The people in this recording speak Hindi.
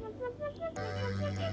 Oh, my God.